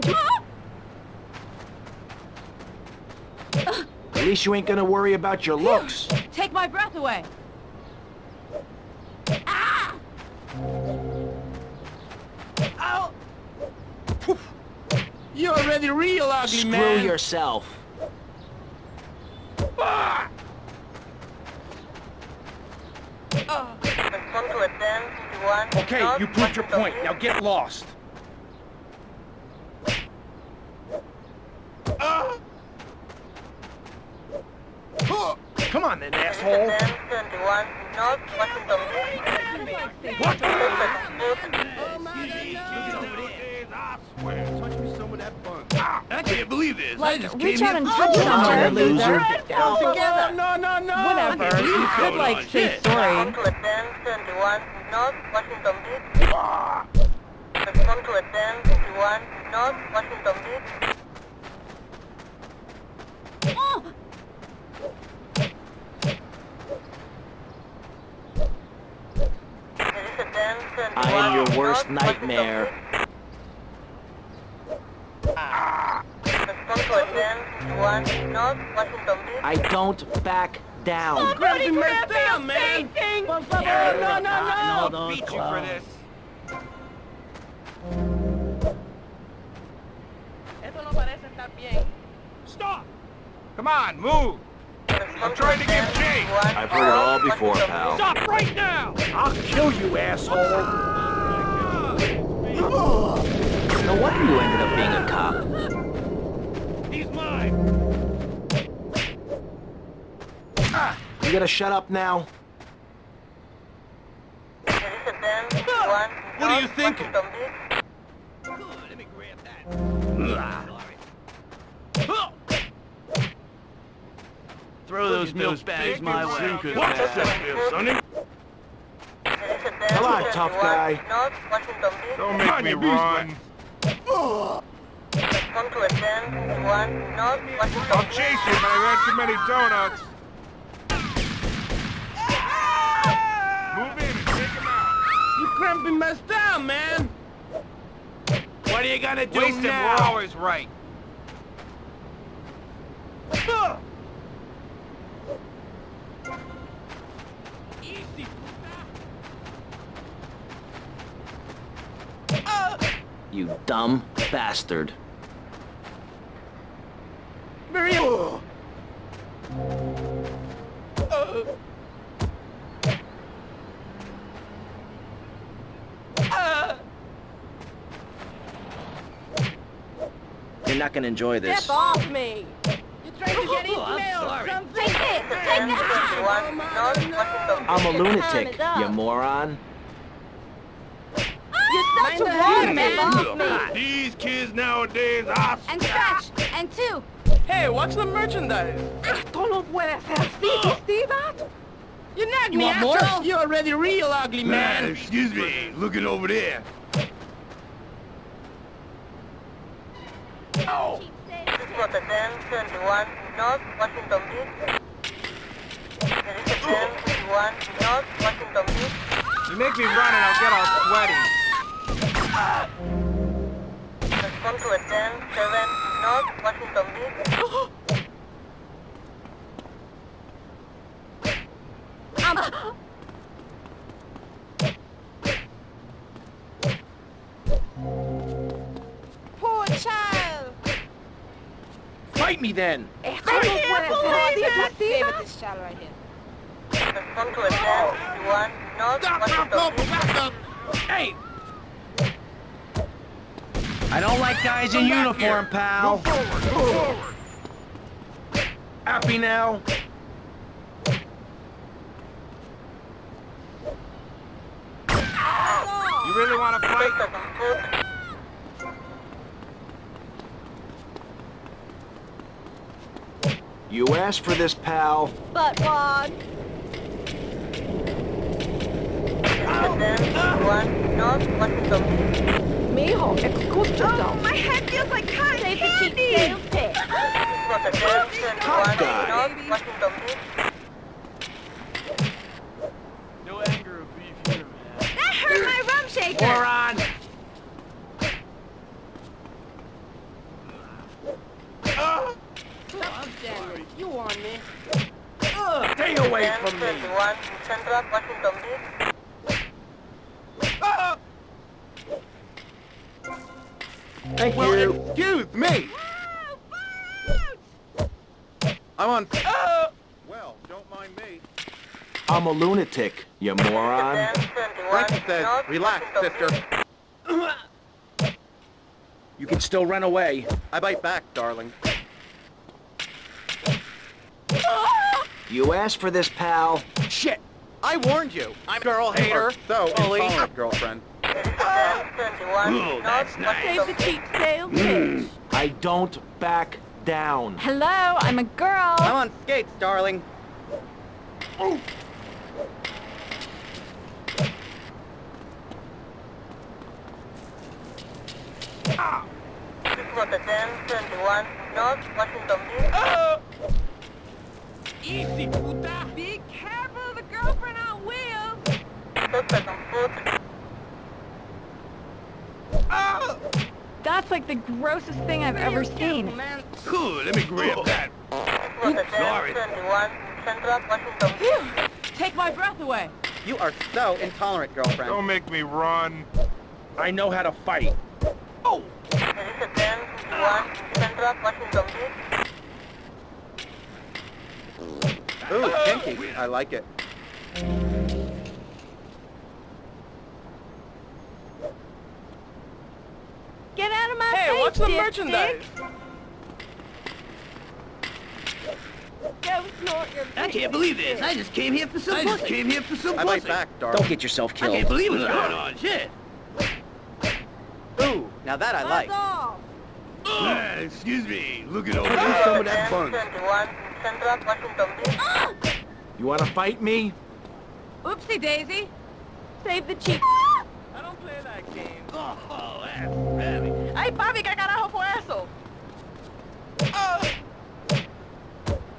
Can. At least you ain't gonna worry about your looks. Take my breath away. Ah! Ow! You're already real ugly, Screw man. yourself. Ah! Respond to a 1031 Okay, you proved your point. Now get lost. Reach out and touch Come on, someone, loser. Down together. No, no, no. Whatever. I can't You could, going like, on. say Shit. sorry. Respond to a 1031 North Washington Beach. To a 1031 North Washington Beach. Oh! This is a 1031 I am your worst nightmare. Beach. Respond to a 1031 North Washington Beach. I don't back down. Grab him right down, man. No, no, no, no. don't Beat you for this. Esto no parece estar bien. Stop. Come on, move. I'm trying to give chase. I've heard it all before, pal. Stop right now. I'll kill you, asshole. No wonder you ended up being a cop. He's mine. You gotta shut up now? What are you thinking? Washington Beach. Good, let me grab that. Throw those milk bags my way. What's that there, sonny? Come on, tough guy. North Washington Beach. Don't make me run. Respond to a 1031 North Washington I'll Beach. chase you, but I had too many donuts. Move in and take him out. You cramping mess down, man. What are you gonna do Wasting now? we're always right. Easy. Uh. You dumb bastard. Maria. Uh. You're not gonna enjoy this. Step off me! You're trying to get oh, in mail? Take it! Take that! 1031 North Washington Beach. I'm a lunatic, Calm it down. you moron. You're such ah, a war, man! These kids nowadays are... And scratch! And two! Hey, what's the merchandise? Esto no puede ser así! You see that? You nagged You me, want more? asshole. You're already real ugly, man. excuse me. Looking over there. This was a 1031 North Washington Beach. This a 1031 North Washington Beach. You make me run and I'll get all sweaty. Respond to a 107 North Washington Beach. Um, Fight me then! Esto no puede ser así! You this child right here. Respond to a 1031 North Beach. Hey! I don't like guys in uniform, pal. Forward, go forward. Happy now? You really want to fight? Take some food. You asked for this, pal. But one. Citizen 21 North Washington Beach. Mijo, excuse yourself. Oh, my head feels like cotton Save candy. the cheap sales pitch. Citizen 21 guy. North Washington Beach. No anger of beef here, man. That hurt my rum shaker. Moron! Ah! Oh, damn it. You on me. Stay away from me! Citizen 21 Central Washington Beach. Ah! Thank Well, you. excuse me! I'm on. Ah! Well, don't mind me. I'm a lunatic, you moron. Citizen 21 Francis says, relax, sister. You can still run away. I bite back, darling. You asked for this, pal. Shit! I warned you. I'm girl hater. So Bully. girlfriend. Ooh, that's nice. The cheap sales pitch. Mm. I don't back down. Hello, I'm a girl. I'm on skates, darling. Citizen 21 North Washington Beach. Ah! Easy, puta! Be careful, the girlfriend on wheels. Suspect on foot. Ah! That's like the grossest thing I've ever seen. Cool, let me grab that. sorry. Citizen 21 Central Washington Beach. Take my breath away. You are so intolerant, girlfriend. Don't make me run. I know how to fight. Oh! Citizen 21 Central Washington Beach. Ooh, kinky. I like it. Get out of my Hey, face, what's the dipstick. merchandise? Go snort your I can't believe this. I just came here for some I pussy. just came here for some I bite pussy. back, darling. Don't get yourself killed. I can't believe what's going on. Shit. Ooh, now that I like. Off. Ah, excuse me, look at all Give some of that bun. Citizen 21 Central Washington Beach. You wanna fight me? Oopsie daisy. Save the cheap. I don't play that game. Oh, that's very. Ay, papi, ¿qué carajo fue eso?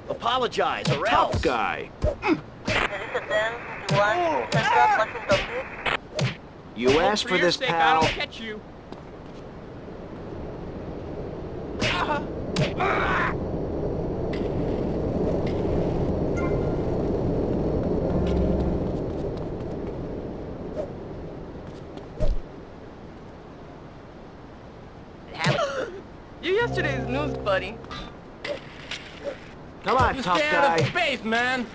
Apologize or Tough else. guy. Citizen 21 Central Washington Beach. You asked for this, pal. catch you. You're yesterday's news, buddy. Come on, Just tough stay out of guy. space, man.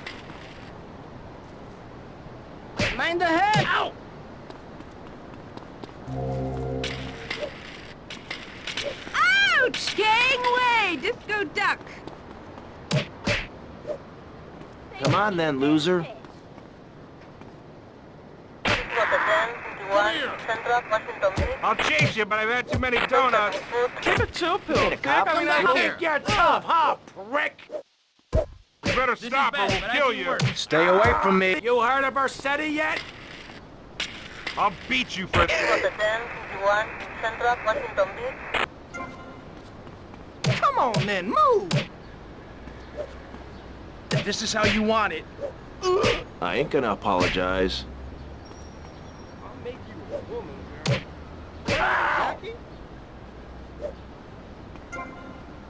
Mind the head. Ow! Gangway! Disco duck. Come on then, loser. Citizen 21 Central Washington Beach. I'll chase you, but I've had too many donuts. Suspect on foot. Take a chill pill. Get a cop. Coming here. You're tough, huh, prick? You better stop or we'll kill you. Stay away from me. You heard of Vercetti yet? I'll beat you for on then, move. This is how you want it. I ain't gonna apologize. I'll make you a woman, girl.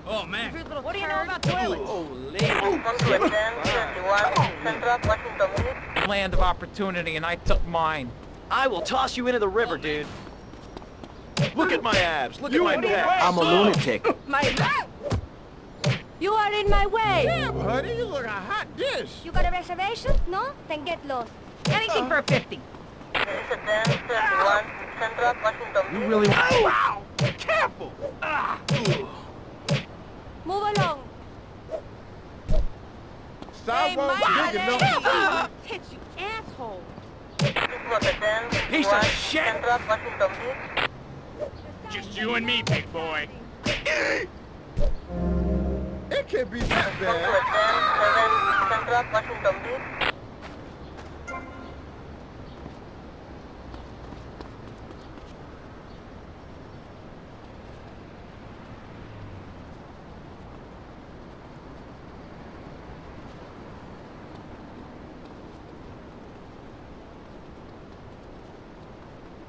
Oh, man. What do you know about toilets? Citizen 21 Central land of opportunity and I took mine. I will toss you into the river, dude. Look at my abs. Look You at my the back. I'm a lunatic. My You are in my way. Damn, honey, you look a hot dish. You got a reservation? No? Then get lost. Anything for a 50. Central Washington You really want... Wow! Careful! Ah. Move along. Sidewalk big enough. Hit you, asshole. Citizen Piece of shit. Central Washington Beach. Oh. Just you and me, big boy. It can't be that Respond bad. attend 7 Central Washington Beach.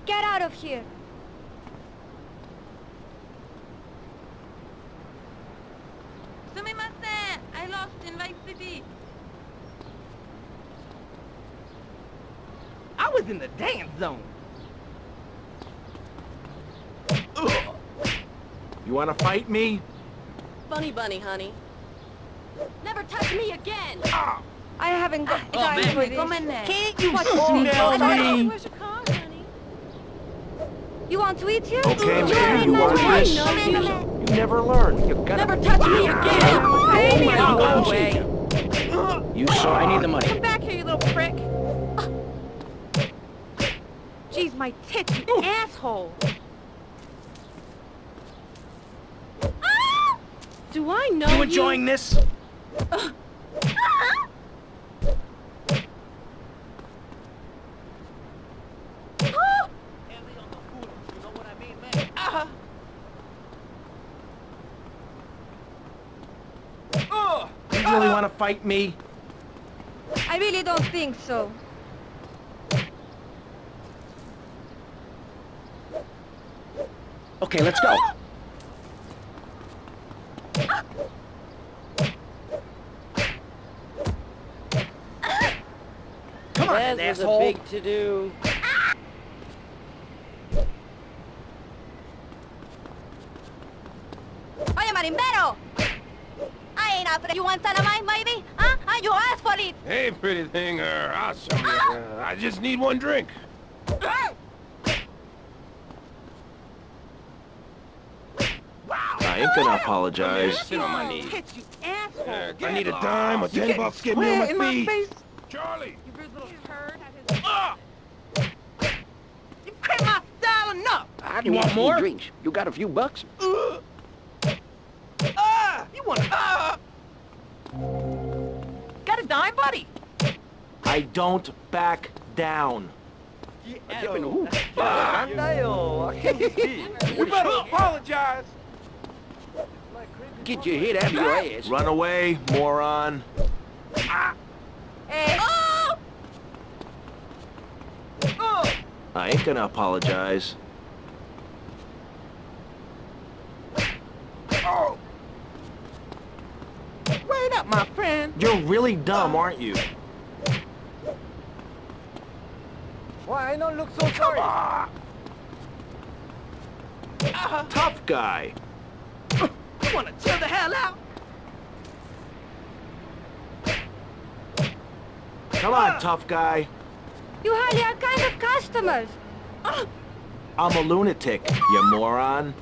Get out of here. Sumimasen! I lost in Vice City. I was in the dance zone. You wanna fight me? Funny bunny, honey. Never touch me again. Ah. I haven't got ah. Oh, time man. for this. Come in there. Can't you What slow down, me? Where's your car, honey? You want sweet here? Okay, You man, are you in want my this? way, no, You never learn. You gotta... Never touch me ah. again. Oh, baby, Go I'll away. You saw I need the money. Come back here, you little prick. Jeez, my tits, you asshole. Do I know You enjoying this? Ah! You really wanna fight me? I really don't think so. Okay, let's go. Come on, That was a big to-do. Oye, marimbero! I ain't after you want some of mine, maybe? Huh? Huh? You asked for it. Hey, pretty thing, uh, I'll show you. Uh, I just need one drink. I ain't gonna apologize. Sit on my knee. Tits, you asshole. Uh, I need a dime or ten bucks, get me on my feet. Charlie! You big little turd. You cracked my style enough. I You need want more? drinks. You got a few bucks? Ah! You want ah! Got a dime, buddy? I don't back down. Yeah, Ooh. You better apologize. Get your head out of your ass. Run away, moron. Hey. Oh! I ain't gonna apologize. Oh, Wait my friend. You're really dumb, uh. aren't you? Why I don't look so sorry? Uh-huh. Tough guy. You wanna chill the hell out? Come on, uh. tough guy. You hardly are kind of customers. Uh. I'm a lunatic, you moron.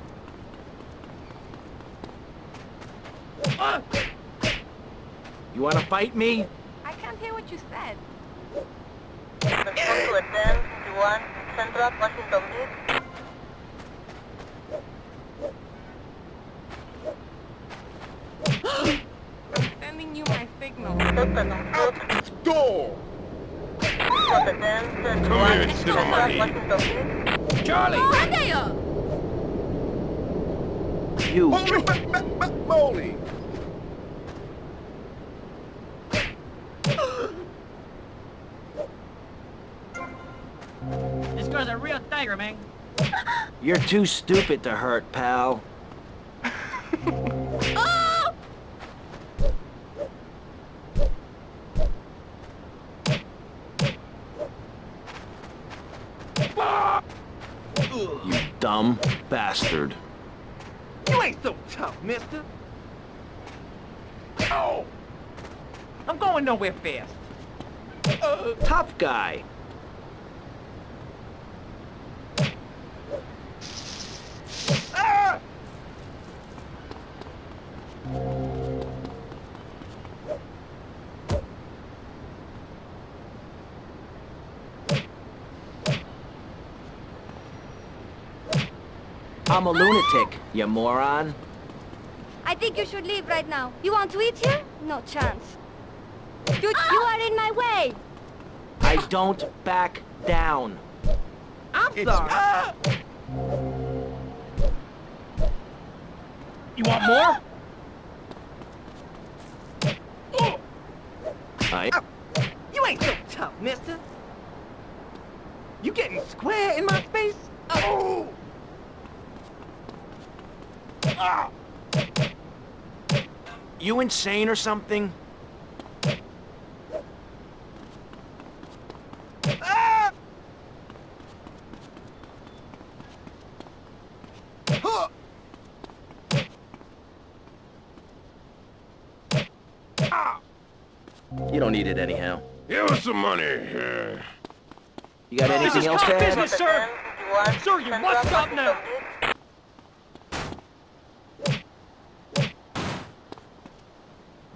You wanna fight me? I can't hear what you said. Respond to attend 21 Central Washington Beach. I'm sending you my signal. Stop at this door. Stop attend 21 Come tiger, man. You're too stupid to hurt, pal. You dumb bastard. You ain't so tough, mister. Oh! I'm going nowhere fast. Tough guy. I'm a lunatic, you moron. I think you should leave right now. You want to eat here? No chance. You, you are in my way. I don't back down. I'm It's- sorry. You want more? I You ain't so tough, mister. You getting square in my face? Oh! Ah! You insane or something? Ah! Huh! Ah! You don't need it anyhow. Give us some money. Uh, You got anything else to add? business, sir. Sir, you must stop now.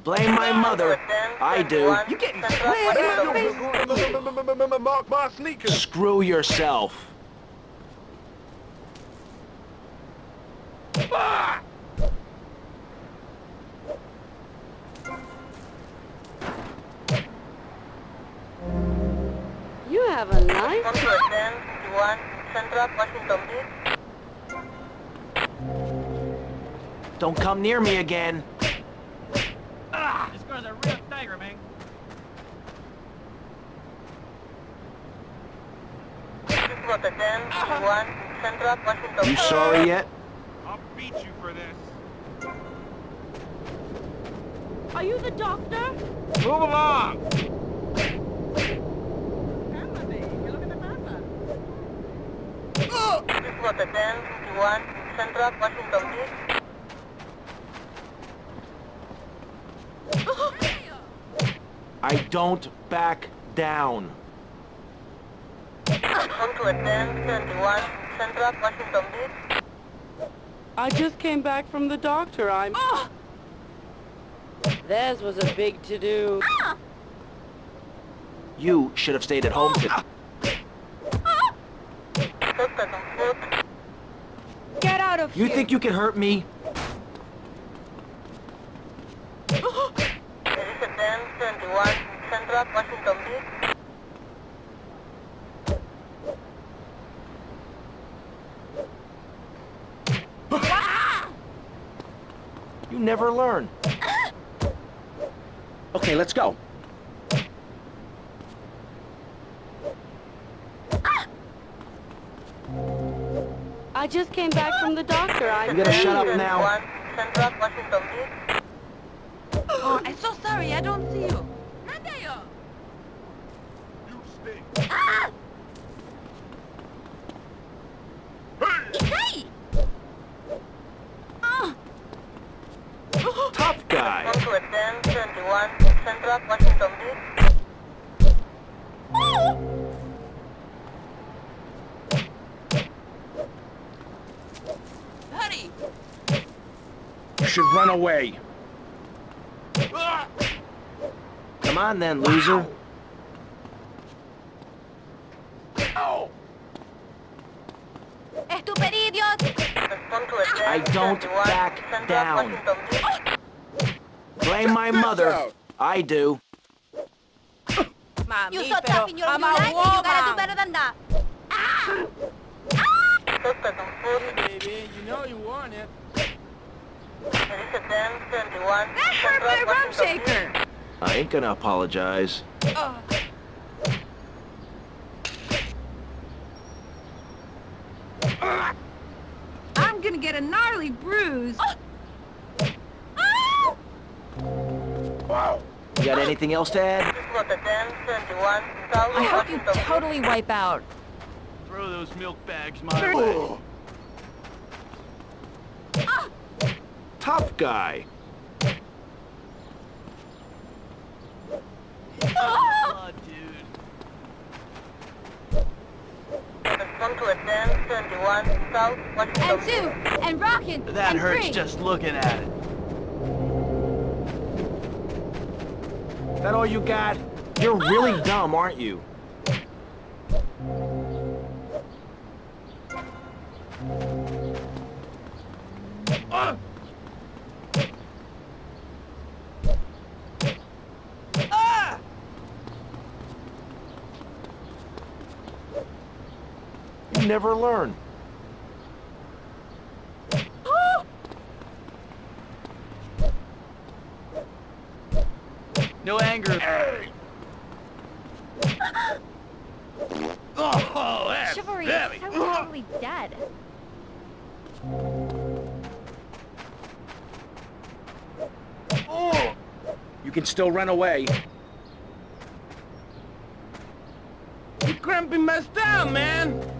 Blame my mother. I do. You getting square in my face? Mark my sneakers. Screw yourself. Ah! You have a knife? Come to attend 51 Central Washington Beach. Don't come near me again. This guy's a real tiger, man. This is what attend 51 Central Washington You Beach. Uh-huh. sorry yet? I'll beat you for this. Are you the doctor? Move along. This is what attend 51 Central Washington Beach. I don't back down. Come to attend 21 Central Washington Beach. I just came back from the doctor. I'm... Theirs was a big to-do. You should have stayed at home to... Doctor on foot. Get out of You here! think you can hurt me? There is attend 21 Central Washington Beach. You never learn. Okay, let's go. I just came back from the doctor. I'm... You gotta shut up now. 21 Central Washington Beach. Oh, I'm so sorry. I don't see you. Nandayo! You stink. Ah! Hey! Hey! Ah! Tough guy. Come to attend 21 Central Washington Beach. Hurry! You should run away. Ah! Come on then, loser. Ow! Estúpido idiot! Come to attend I don't 21 back Central down. Blame my mother. I do. You so tough in your life, and you gotta do better than that. Ah! Doctor on. Baby, you know you want it. There is attend 21 That hurt my rum shaker! I ain't gonna apologize. Oh. I'm gonna get a gnarly bruise. Wow. You got anything else to add? This is what attend 21 South I hope you totally wipe out. Throw those milk bags my way. Tough guy. Blood, dude. Come to attend 21 South Washington And two, and rockin', That and hurts three. just looking at it. That all you got? You're really ah! dumb, aren't you? Never learn. No anger. Oh, that's Chivalry very... is so totally dead. Oh! You can still run away. You cramping my style, man.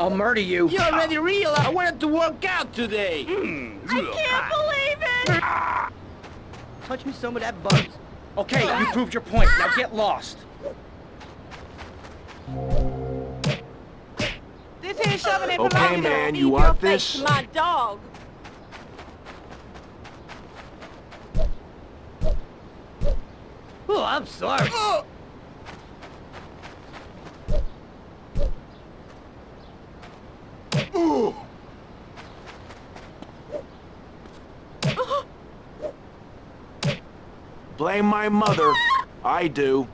I'll murder you. You already realized I wanted to work out today. Hmm, I can't believe it! Ah. Touch me some of that buzz. Okay, you proved your point. Now ah. get lost. This here shoving it Okay, belongs man, you want your face this? my dog. Oh, I'm sorry. Oh. Blame my mother. I do.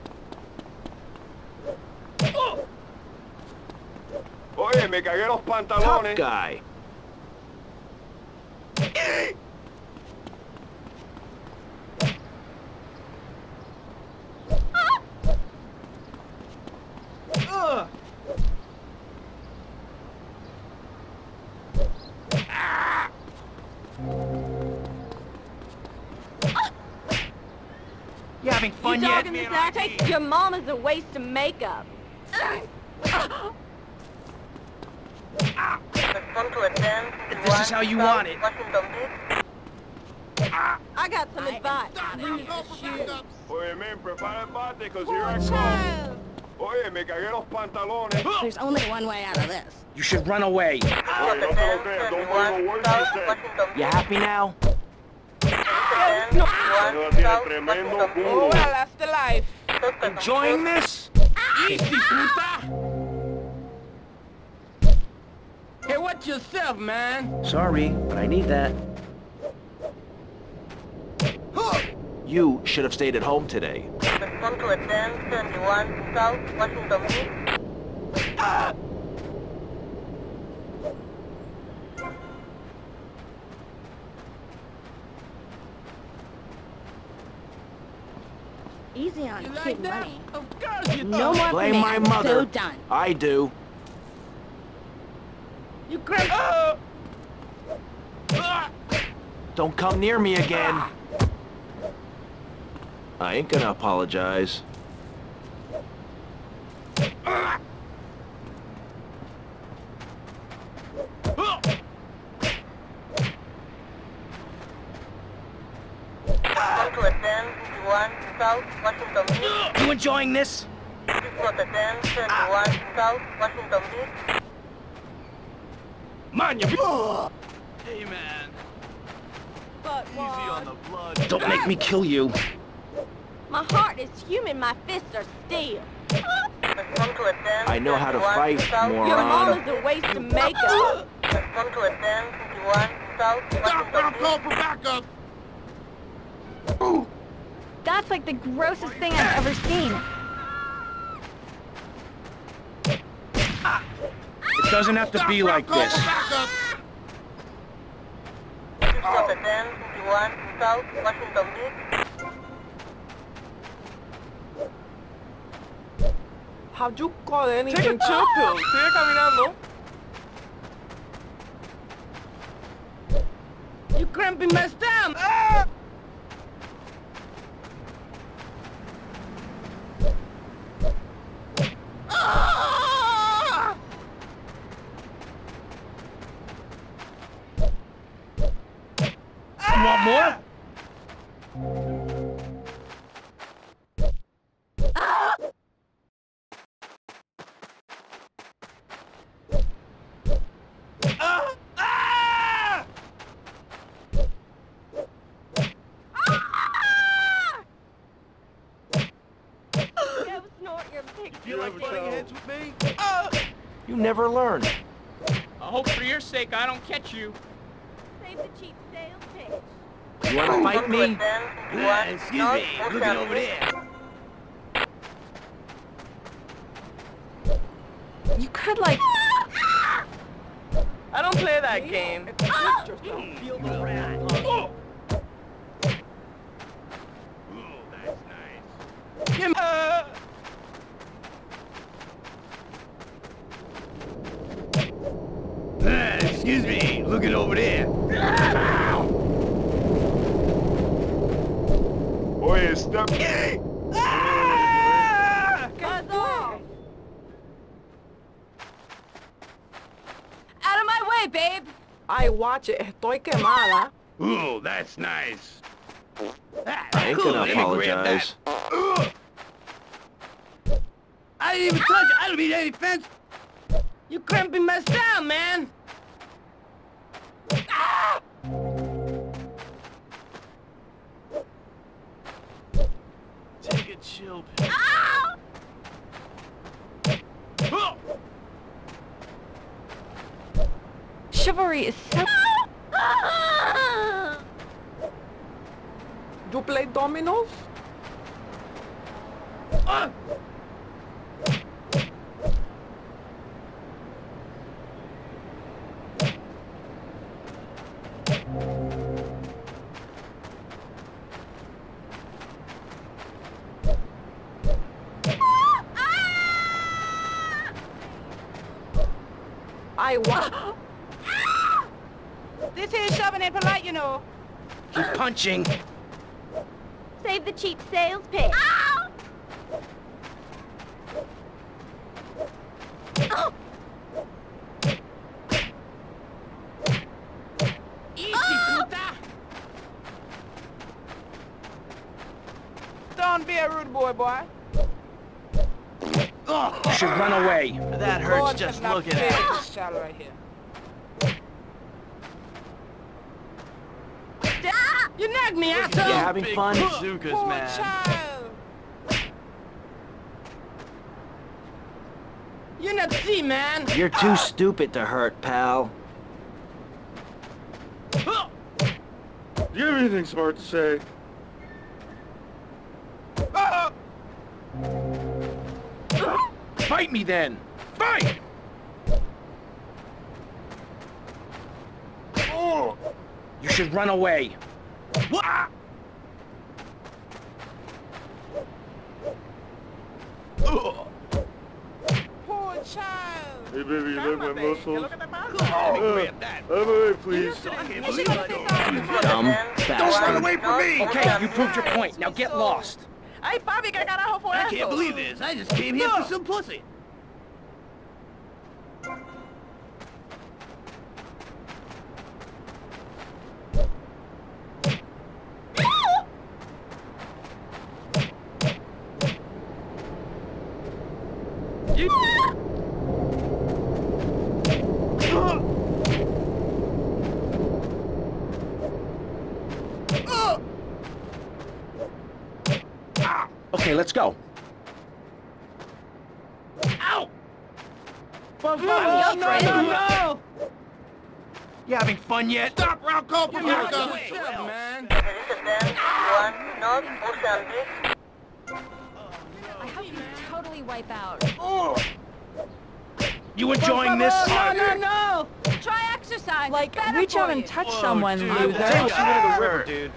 Oye, me cagué los Tough guy. You having yet? dog in this act? Your mom is a waste of makeup. Respond to attend If this is how you want it. I got some advice. Oye, men, prepara el bate, cause here I come. Oye, me cagué los pantalones. There's only one way out of this. You should run away. Oye, no te lo creas, don't worry, no worry, South sister. Washington You happy now? Beach. No, One tiene South tremendo Washington Beach. culo. Well, that's the life. Enjoying this? Easy, puta. Hey, watch yourself, man. Sorry, but I need that. You should have stayed at home today. Respond to attend 71 South Washington Beach. Easy on You kid like that? money. Of course you No thought. more Blame my mother. So done. I do. You cramp... Oh! Don't come near me again. I ain't gonna apologize. Respond to attend 71 South Washington Beach. You enjoying this? This was attend 71 South Washington Beach. Man, you... Hey, man. But Easy on the blood. Don't make me kill you. My heart is human, my fists are steel. Respond to attend I know how to fight, South moron. Your mom is a waste of makeup. Respond to attend 51 South Stop, Washington I'll Beach. call for backup. That's like the grossest thing I've ever seen. It doesn't have to be like Call this. for backup. This was attend 51 South Washington Beach. How'd you learn. I hope for your sake I don't catch you. Save the cheap sale pitch. You wanna fight me? What? Uh, ah, excuse no, me, I'm looking over there. You could like... I don't play that game. Excuse me, look it over there. Boy, stop. ah! Out of my way, babe! Ay, watch it. Estoy quemada. Ooh, that's nice. I ain't cool, gonna let apologize. I didn't even touch it. I don't need any fence. You cramping my style, man. Ah! Take a chill pill. Ow! Oh. Chivalry is so. Ah! You play dominoes? Ah. I wa- This here's shoving it polite, you know. Keep punching. Save the cheap sales pitch. Ow! Oh! Easy, puta! Don't be a rude boy, boy. You should run away. That hurts God, just that's looking not at fair, it. This child right here. You nagged me, You asshole! having Big fun? bazookas, Poor man. child. You're not see, man. You're too stupid to hurt, pal. Do you have anything smart to say? Fight me then. Fight! Oh, You should run away. What? Poor child. hey baby, you like my muscles? Look at the muscles. Let me Uh, grab that. Out of my way, please. I can't You believe should I don't. Dumb Don't run away from me! Okay, you proved your point. Now get lost. Ay, papi, ¿qué carajo fue I can't believe this. I just came here for some pussy. You. Okay, let's go. Ow! Por No, favor, no, no, no! You having fun yet? Stop, Ralco! You're Here not it goes. man. There is a bend, one, north, Ocean Bridge. I hope you totally wipe out. Oh, You enjoying this? No, no, no! Try exercise. Like, Better reach out and touch Whoa, someone, dude. loser. Take you into the river, dude.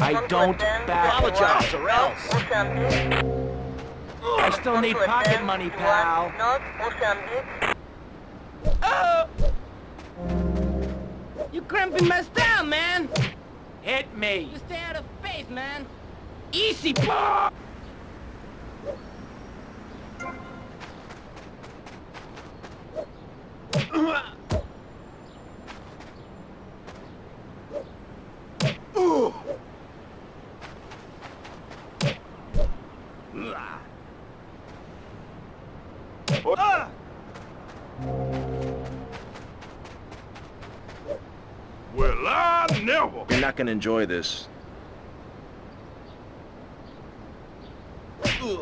I don't back. Apologize or else. I still need pocket money, pal. North, Ocean Bridge. You oh! cramping my style, man. Hit me. You stay out of space, man. Easy, pa! never. You're not gonna enjoy this.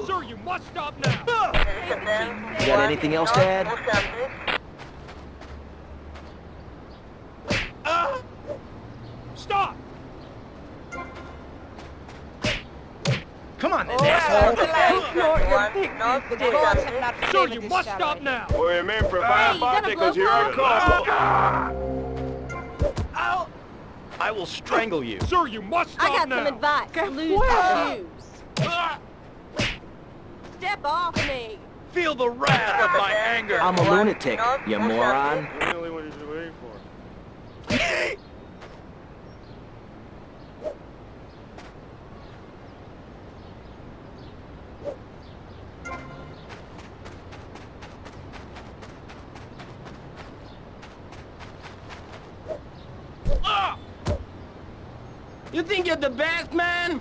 Sir, you must stop now. There is a bend, You got one, anything else to add? Ocean Bridge. Ah! Stop! Come on then, Oh, asshole. relax, you're, you're One, big north, North The gods have Mozambique. not Sir, favored I will strangle you. Sir, you must stop I got now. some advice. Que Lose fuera. your Ah! shoes. Step off me. Feel the wrath of my anger. I'm a lunatic, North you moron. You're the only one you should wait for. Ah! You think you're the best, man?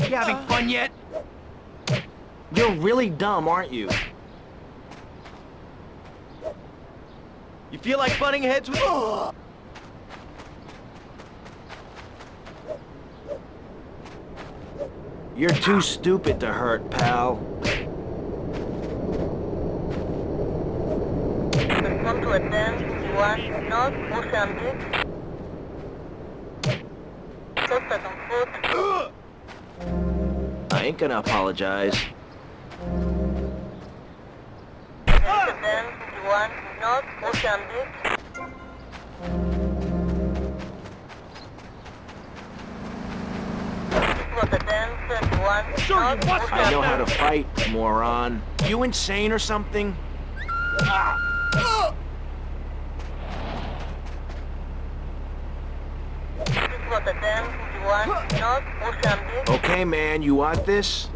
You having fun yet? You're really dumb, aren't you? You feel like butting heads with... You're too stupid to hurt, pal. Respond to attend 1 North Mozambique. Suspect on foot. I ain't gonna apologize. Attend 1 North Mozambique. Attend 31 Sir, you must I know how to fight, moron. You insane or something? This was attend 31 North Mozambique. Okay, man, you want this?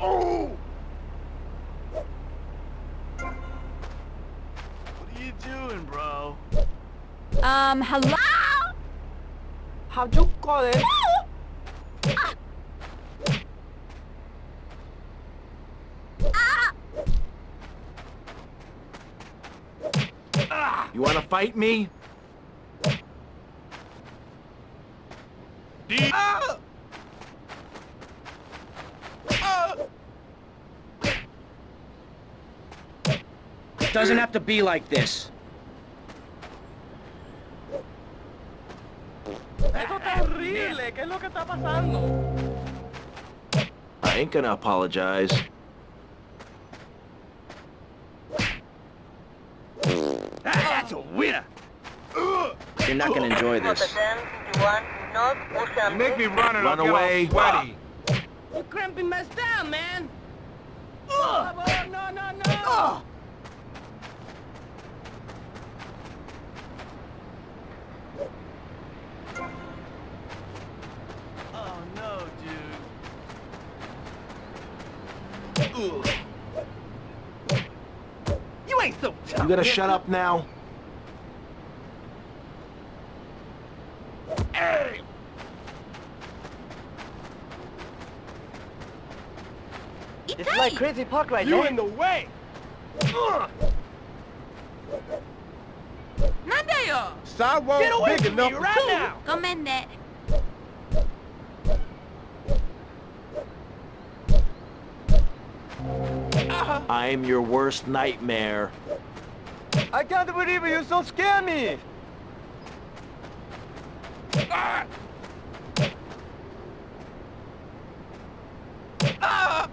Oh! What are you doing, bro? Um, hello? How'd you call it? You wanna fight me? Ah! Ah! It doesn't have to be like this. Eso está horrible. ¿Qué es lo que está pasando? I ain't gonna apologize. That's a winner. You're not gonna enjoy This was this. attend 31 North You make me Mozambique. run and Run I'll away. get all sweaty. You're cramping my style, man. Oh, no, no, no. Oh You gotta shut up now? Hey! It's like crazy park right You now. in the way! Nandayo! Sidewalk Get away big from me enough for right two. now. Comende. Uh-huh. I'm your worst nightmare. I can't believe you so scare me. Ah! Ah!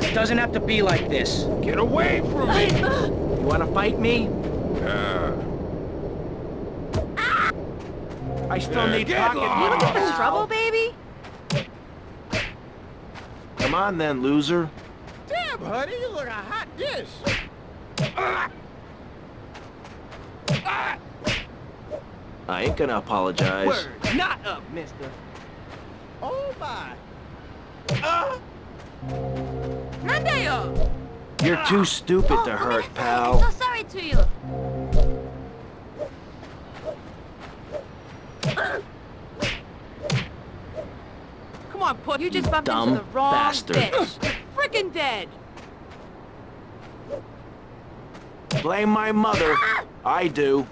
It doesn't have to be like this. Get away from me! You wanna fight me? Yeah. I still Yeah, need get pocket lost. money. In trouble, baby? Come on then, loser. Damn, honey, you look a hot dish. I ain't gonna apologize. Word, not up, mister. Oh my! Uh. Nandayo! You're too stupid to oh, hurt, pal. I'm so sorry to you. You just bumped dumb into the wrong bastard. bitch. Frickin' dead. Blame my mother. I do.